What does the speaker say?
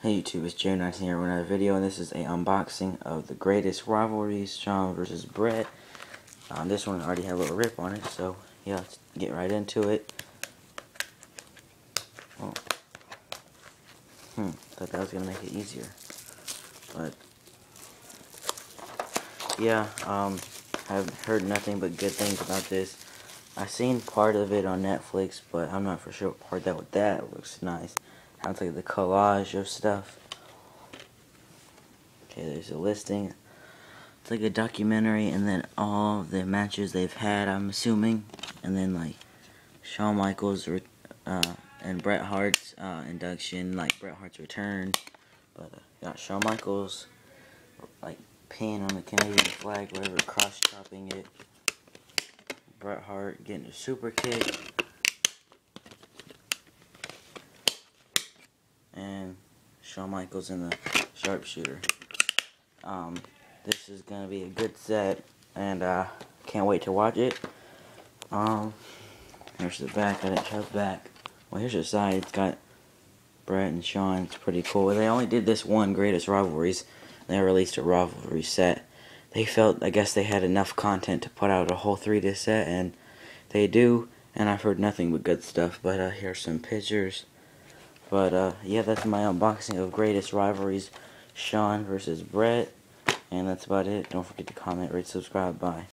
Hey YouTube, it's J19 here with another video, and this is a unboxing of the greatest rivalries, Shawn versus Bret. Um, this one already had a little rip on it, so yeah, let's get right into it. Oh. Hmm, thought that was gonna make it easier, but yeah, um, I've heard nothing but good things about this. I've seen part of it on Netflix, but I'm not for sure what part that that looks nice. Sounds like the collage of stuff. Okay, there's a listing. It's like a documentary, and then all the matches they've had, I'm assuming. And then, like, Shawn Michaels uh, and Bret Hart's uh, induction, like Bret Hart's return. But uh, got Shawn Michaels, like, pin on the Canadian flag, whatever, cross chopping it. Bret Hart getting a super kick. And Shawn Michaels in the sharpshooter. Um, this is gonna be a good set, and uh, can't wait to watch it. Um, here's the back. I didn't show the back. Well, here's the side. It's got Bret and Shawn. It's pretty cool. They only did this one greatest rivalries. They released a rivalry set. They felt, I guess, they had enough content to put out a whole three disc set, and they do. And I've heard nothing but good stuff. But uh, here's some pictures. But uh, yeah, that's my unboxing of Greatest Rivalries, Shawn versus Bret. And that's about it. Don't forget to comment, rate, subscribe. Bye.